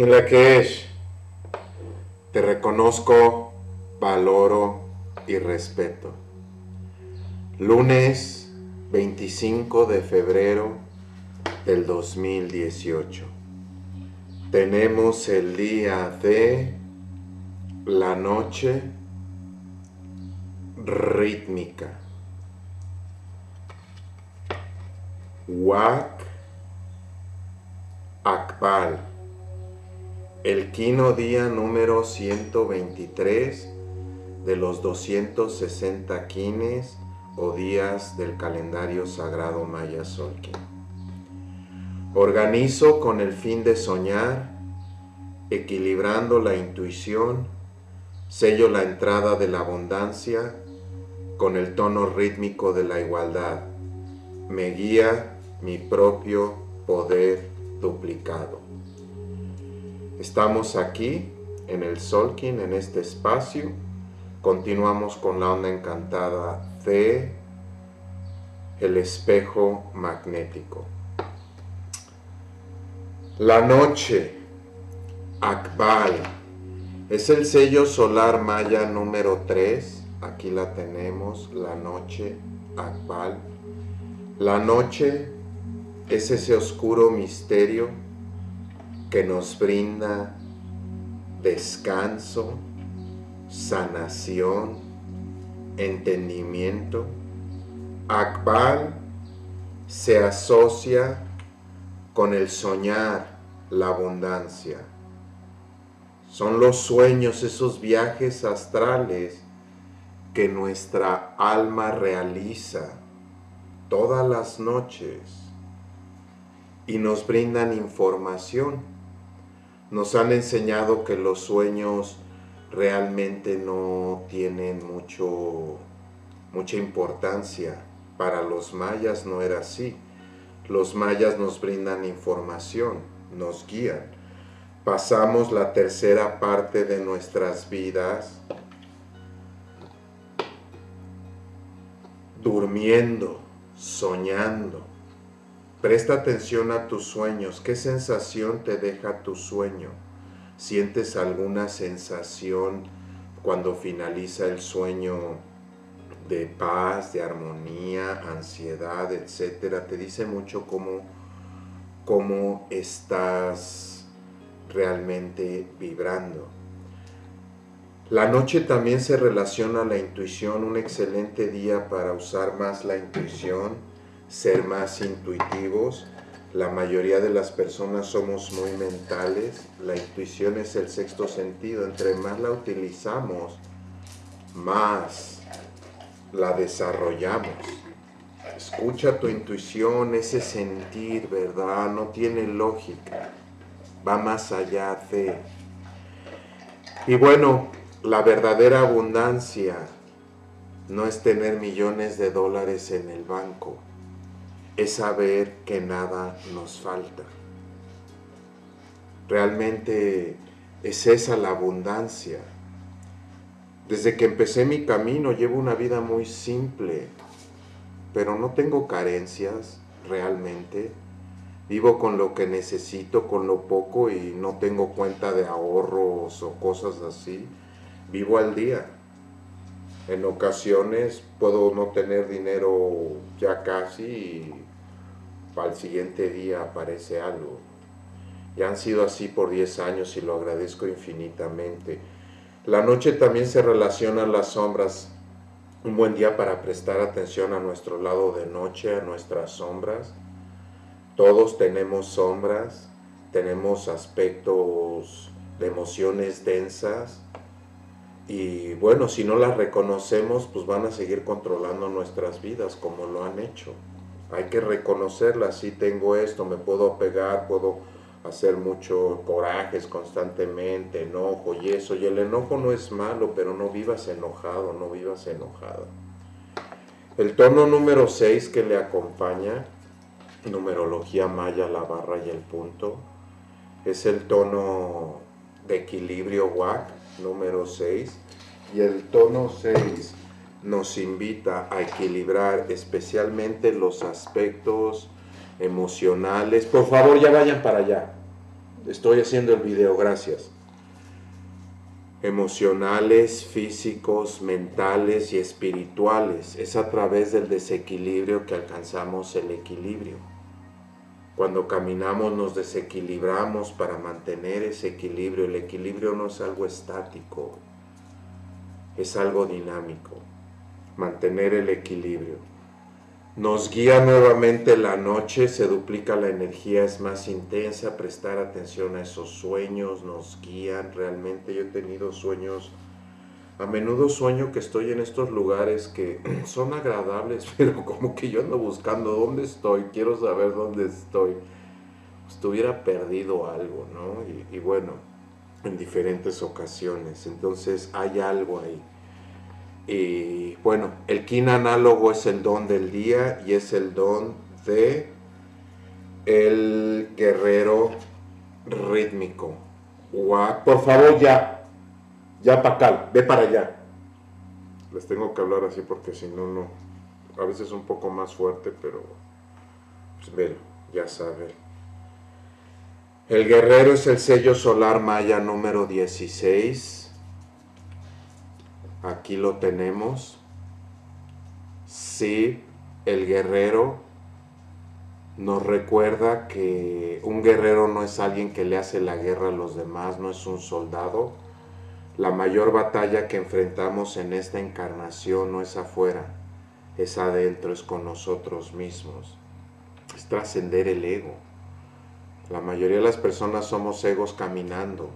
En la que es, te reconozco, valoro y respeto. Lunes 25 de febrero del 2018. Tenemos el día de la noche rítmica. Wak. El quino día número 123 de los 260 quines o días del calendario sagrado Maya Solkin. Organizo con el fin de soñar, equilibrando la intuición, sello la entrada de la abundancia con el tono rítmico de la igualdad. Me guía mi propio poder duplicado. Estamos aquí en el Solkin, en este espacio. Continuamos con la onda encantada de el espejo magnético. La noche, Akbal, es el sello solar maya número 3. Aquí la tenemos, la noche, Akbal. La noche es ese oscuro misterio que nos brinda descanso, sanación, entendimiento. Akbal se asocia con el soñar, la abundancia. Son los sueños, esos viajes astrales que nuestra alma realiza todas las noches y nos brindan información. Nos han enseñado que los sueños realmente no tienen mucho, mucha importancia. Para los mayas no era así. Los mayas nos brindan información, nos guían. Pasamos la tercera parte de nuestras vidas durmiendo, soñando, Presta atención a tus sueños. ¿Qué sensación te deja tu sueño? ¿Sientes alguna sensación cuando finaliza el sueño de paz, de armonía, ansiedad, etcétera? Te dice mucho cómo, cómo estás realmente vibrando. La noche también se relaciona a la intuición, un excelente día para usar más la intuición ser más intuitivos. La mayoría de las personas somos muy mentales. La intuición es el sexto sentido. Entre más la utilizamos, más la desarrollamos. Escucha tu intuición, ese sentir, ¿verdad? No tiene lógica. Va más allá de... Y bueno, la verdadera abundancia no es tener millones de dólares en el banco es saber que nada nos falta. Realmente es esa la abundancia. Desde que empecé mi camino llevo una vida muy simple, pero no tengo carencias realmente. Vivo con lo que necesito, con lo poco y no tengo cuenta de ahorros o cosas así. Vivo al día. En ocasiones puedo no tener dinero ya casi al siguiente día aparece algo. Ya han sido así por 10 años y lo agradezco infinitamente. La noche también se relaciona a las sombras. Un buen día para prestar atención a nuestro lado de noche, a nuestras sombras. Todos tenemos sombras, tenemos aspectos de emociones densas y bueno, si no las reconocemos, pues van a seguir controlando nuestras vidas como lo han hecho hay que reconocerla, si tengo esto, me puedo pegar, puedo hacer mucho corajes constantemente, enojo y eso. Y el enojo no es malo, pero no vivas enojado, no vivas enojada. El tono número 6 que le acompaña, numerología maya, la barra y el punto, es el tono de equilibrio WAC, número 6. Y el tono 6 nos invita a equilibrar especialmente los aspectos emocionales. Por favor, ya vayan para allá. Estoy haciendo el video, gracias. Emocionales, físicos, mentales y espirituales. Es a través del desequilibrio que alcanzamos el equilibrio. Cuando caminamos nos desequilibramos para mantener ese equilibrio. El equilibrio no es algo estático, es algo dinámico. Mantener el equilibrio. Nos guía nuevamente la noche, se duplica la energía, es más intensa, prestar atención a esos sueños, nos guían realmente. Yo he tenido sueños, a menudo sueño que estoy en estos lugares que son agradables, pero como que yo ando buscando dónde estoy, quiero saber dónde estoy. Estuviera perdido algo, ¿no? Y, y bueno, en diferentes ocasiones. Entonces hay algo ahí. Y bueno, el kin análogo es el don del día y es el don de el guerrero rítmico. Por favor, ya. Ya, Pacal, ve para allá. Les tengo que hablar así porque si no, no. A veces un poco más fuerte, pero pues velo, ya saben. El guerrero es el sello solar maya número 16 Aquí lo tenemos. Sí, el guerrero nos recuerda que un guerrero no es alguien que le hace la guerra a los demás, no es un soldado. La mayor batalla que enfrentamos en esta encarnación no es afuera, es adentro, es con nosotros mismos. Es trascender el ego. La mayoría de las personas somos egos caminando,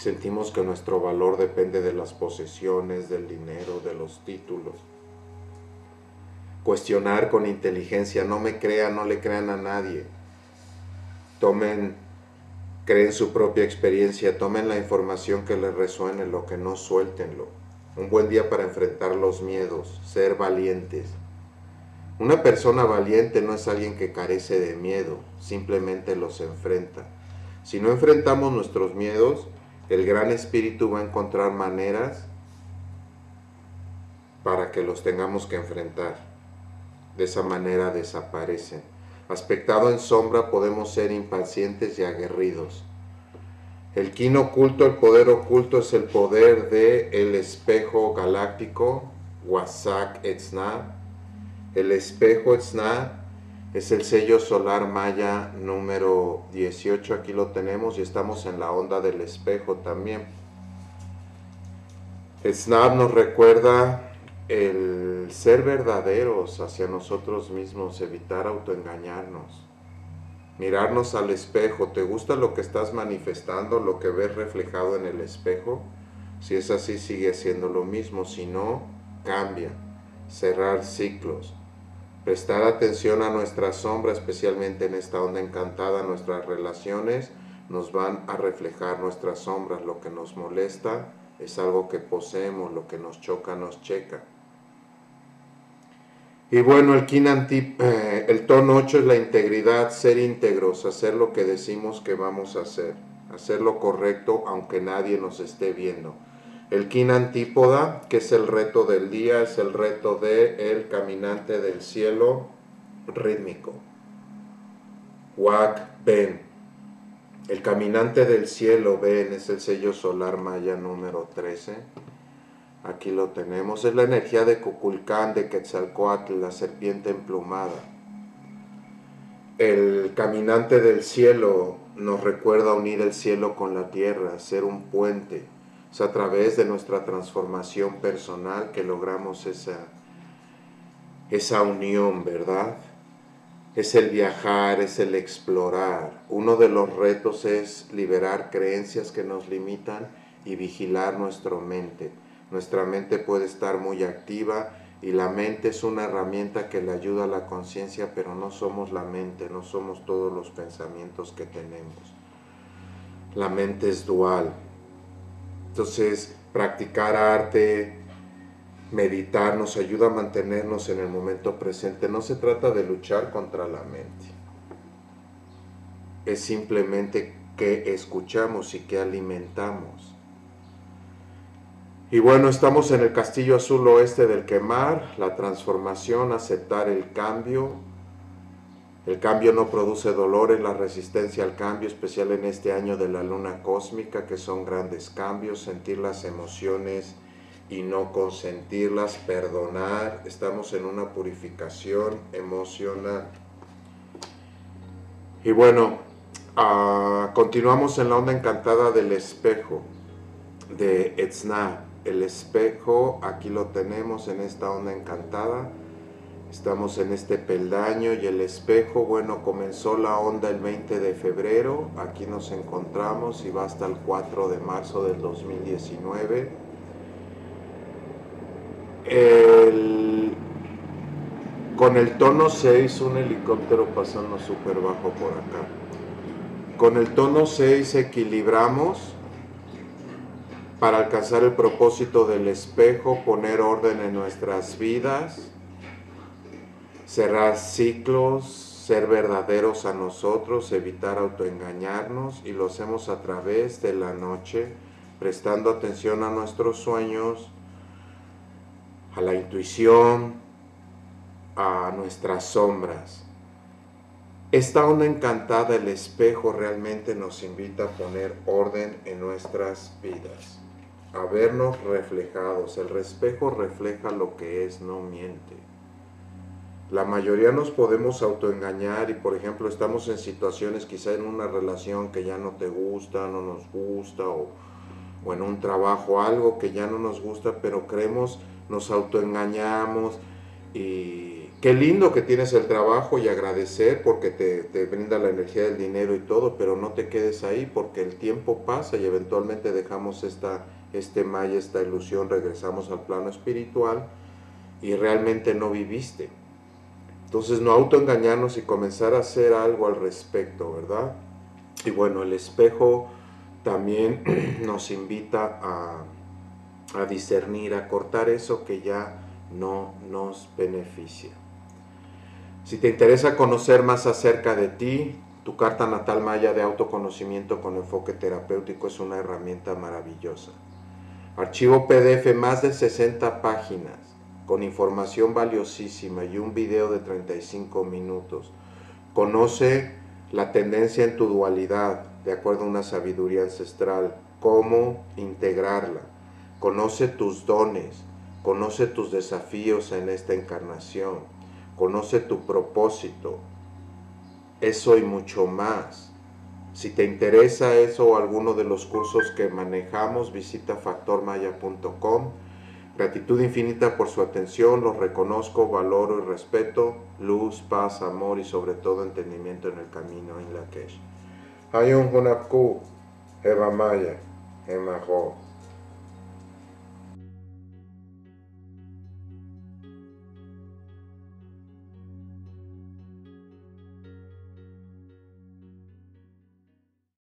Sentimos que nuestro valor depende de las posesiones, del dinero, de los títulos. Cuestionar con inteligencia, no me crean, no le crean a nadie. Tomen, creen su propia experiencia, tomen la información que les resuene, lo que no suéltenlo. Un buen día para enfrentar los miedos, ser valientes. Una persona valiente no es alguien que carece de miedo, simplemente los enfrenta. Si no enfrentamos nuestros miedos, el gran espíritu va a encontrar maneras para que los tengamos que enfrentar. De esa manera desaparecen. Aspectado en sombra podemos ser impacientes y aguerridos. El quino oculto, el poder oculto es el poder de el espejo galáctico, Wasak Etzna. El espejo Etzna es el sello solar maya número 18, aquí lo tenemos y estamos en la onda del espejo también. Snap nos recuerda el ser verdaderos hacia nosotros mismos, evitar autoengañarnos, mirarnos al espejo. ¿Te gusta lo que estás manifestando, lo que ves reflejado en el espejo? Si es así, sigue siendo lo mismo. Si no, cambia. Cerrar ciclos prestar atención a nuestra sombra, especialmente en esta onda encantada, nuestras relaciones nos van a reflejar nuestras sombras, lo que nos molesta es algo que poseemos, lo que nos choca nos checa. Y bueno, el eh, el tono 8 es la integridad, ser íntegros, hacer lo que decimos que vamos a hacer, hacer lo correcto aunque nadie nos esté viendo. El kin antípoda, que es el reto del día, es el reto de el caminante del cielo rítmico. Wak Ben. El caminante del cielo, Ben, es el sello solar maya número 13. Aquí lo tenemos. Es la energía de Cuculcán, de Quetzalcoatl, la serpiente emplumada. El caminante del cielo nos recuerda unir el cielo con la tierra, ser un puente es a través de nuestra transformación personal que logramos esa, esa unión, ¿verdad? Es el viajar, es el explorar. Uno de los retos es liberar creencias que nos limitan y vigilar nuestra mente. Nuestra mente puede estar muy activa y la mente es una herramienta que le ayuda a la conciencia, pero no somos la mente, no somos todos los pensamientos que tenemos. La mente es dual, entonces, practicar arte, meditar nos ayuda a mantenernos en el momento presente. No se trata de luchar contra la mente. Es simplemente que escuchamos y que alimentamos. Y bueno, estamos en el castillo azul oeste del quemar, la transformación, aceptar el cambio, El cambio no produce dolores, la resistencia al cambio, especial en este año de la luna cósmica, que son grandes cambios, sentir las emociones y no consentirlas, perdonar. Estamos en una purificación emocional. Y bueno, uh, continuamos en la onda encantada del espejo de Etzna. El espejo, aquí lo tenemos en esta onda encantada Estamos en este peldaño y el espejo, bueno, comenzó la onda el 20 de febrero, aquí nos encontramos y va hasta el 4 de marzo del 2019. con el tono 6, un helicóptero pasando súper bajo por acá. Con el tono 6 equilibramos para alcanzar el propósito del espejo, poner orden en nuestras vidas cerrar ciclos, ser verdaderos a nosotros, evitar autoengañarnos y lo hacemos a través de la noche, prestando atención a nuestros sueños, a la intuición, a nuestras sombras. Esta onda encantada, el espejo, realmente nos invita a poner orden en nuestras vidas, a vernos reflejados. El espejo refleja lo que es, no miente. La mayoría nos podemos autoengañar y por ejemplo estamos en situaciones quizá en una relación que ya no te gusta, no nos gusta o, o en un trabajo algo que ya no nos gusta, pero creemos, nos autoengañamos y qué lindo que tienes el trabajo y agradecer porque te, te, brinda la energía del dinero y todo, pero no te quedes ahí porque el tiempo pasa y eventualmente dejamos esta, este maya, esta ilusión, regresamos al plano espiritual y realmente no viviste. Entonces no autoengañarnos y comenzar a hacer algo al respecto, ¿verdad? Y bueno, el espejo también nos invita a, discernir, a cortar eso que ya no nos beneficia. Si te interesa conocer más acerca de ti, tu carta natal maya de autoconocimiento con enfoque terapéutico es una herramienta maravillosa. Archivo PDF, más de 60 páginas con información valiosísima y un video de 35 minutos. Conoce la tendencia en tu dualidad, de acuerdo a una sabiduría ancestral, cómo integrarla. Conoce tus dones, conoce tus desafíos en esta encarnación, conoce tu propósito, eso y mucho más. Si te interesa eso o alguno de los cursos que manejamos, visita factormaya.com Gratitud infinita por su atención, los reconozco, valoro y respeto, luz, paz, amor y sobre todo entendimiento en el camino en la que Hayun Hunapku, Eva Maya, Emajo.